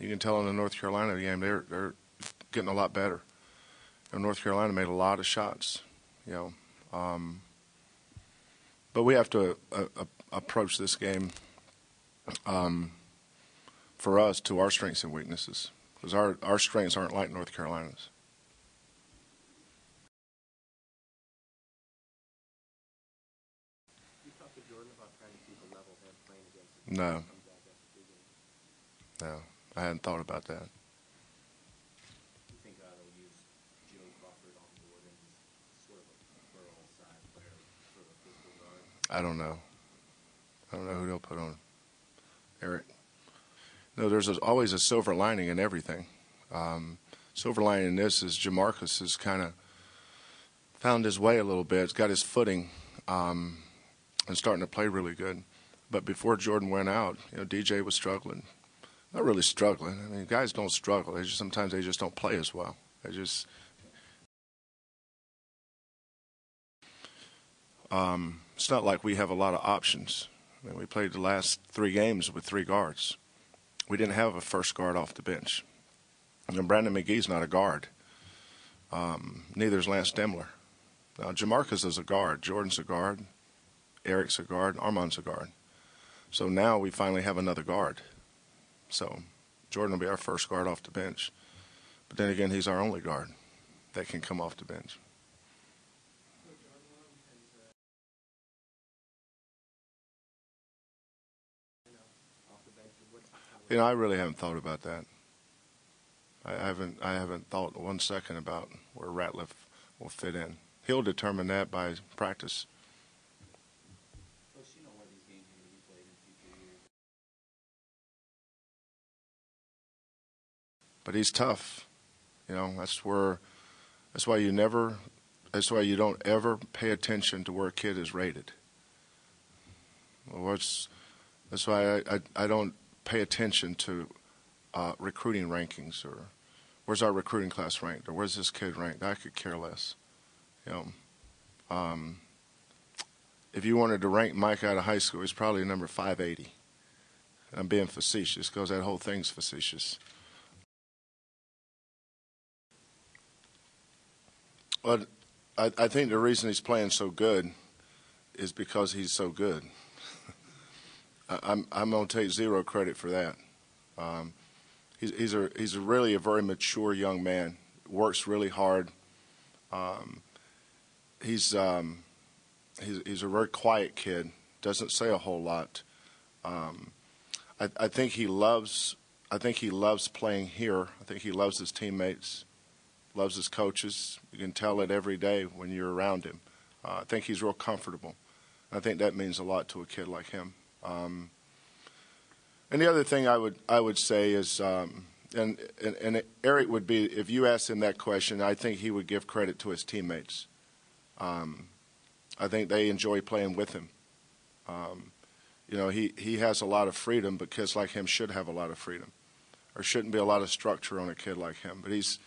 You can tell in the North Carolina game they're they're getting a lot better. And North Carolina made a lot of shots, you know. Um, but we have to uh, uh, approach this game um, for us to our strengths and weaknesses because our, our strengths aren't like North Carolina's. You talked to Jordan about trying to keep a level head playing against him. No. Comes back after two games. No, I hadn't thought about that. You think uh, they'll use Joe Crawford on board and sort of a burl side player for the physical guard? I don't know. I don't know who they'll put on. Eric. No, there's a, always a silver lining in everything. Um, silver lining in this is Jamarcus has kind of found his way a little bit. He's got his footing um, and starting to play really good. But before Jordan went out, you know, DJ was struggling. Not really struggling. I mean, guys don't struggle. They just sometimes they just don't play as well. They just um, it's not like we have a lot of options. I mean, we played the last three games with three guards. We didn't have a first guard off the bench. And Brandon McGee's not a guard. Um, neither is Lance Stemler. Now, Jamarcus is a guard. Jordan's a guard. Eric's a guard. Armon's a guard. So now we finally have another guard. So Jordan will be our first guard off the bench. But then again, he's our only guard that can come off the bench. You know, I really haven't thought about that. I haven't. I haven't thought one second about where Ratliff will fit in. He'll determine that by practice. Coach, you know where these games are going to be played in future years. But he's tough. You know, that's where. That's why you never. That's why you don't ever pay attention to where a kid is rated. What's, that's why I, I, I don't pay attention to uh, recruiting rankings or where's our recruiting class ranked or where's this kid ranked. I could care less. You know, um, if you wanted to rank Mike out of high school, he's probably number 580. I'm being facetious because that whole thing's facetious. But I, I think the reason he's playing so good is because he's so good. I'm I'm to take zero credit for that. Um, he's he's a he's really a very mature young man. Works really hard. Um, he's um, he's he's a very quiet kid. Doesn't say a whole lot. Um, I, I think he loves I think he loves playing here. I think he loves his teammates loves his coaches. You can tell it every day when you're around him. Uh, I think he's real comfortable. I think that means a lot to a kid like him. Um, and the other thing I would I would say is, um, and, and and Eric would be if you asked him that question, I think he would give credit to his teammates. Um, I think they enjoy playing with him. Um, you know, he, he has a lot of freedom, but kids like him should have a lot of freedom. There shouldn't be a lot of structure on a kid like him. But he's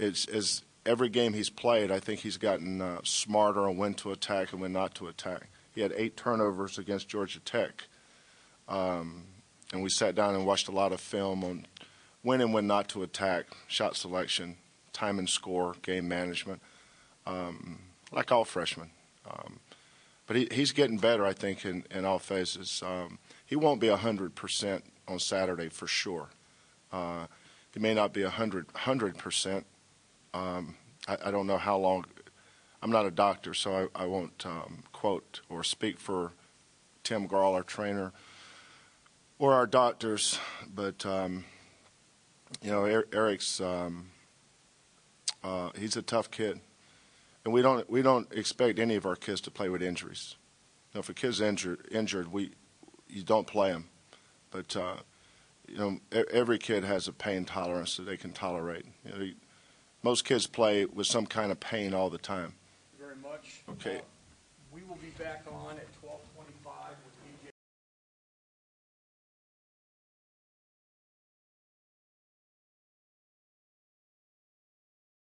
it's as every game he's played, I think he's gotten uh, smarter on when to attack and when not to attack. He had eight turnovers against Georgia Tech, um, and we sat down and watched a lot of film on when and when not to attack, shot selection, time and score, game management, um, like all freshmen. Um, but he, he's getting better, I think, in, in all phases. Um, he won't be 100% on Saturday for sure. Uh, he may not be 100, 100%. Um, I, I, don't know how long. I'm not a doctor, so I, I won't um, quote or speak for Tim Garl, our trainer, or our doctors. But um, you know, er, Eric's um, uh, he's a tough kid, and we don't we don't expect any of our kids to play with injuries. You know, if a kid's injured, injured, we you don't play him. But uh, you know, every kid has a pain tolerance that they can tolerate. You know, most kids play with some kind of pain all the time. very much. Okay. Uh, We will be back on at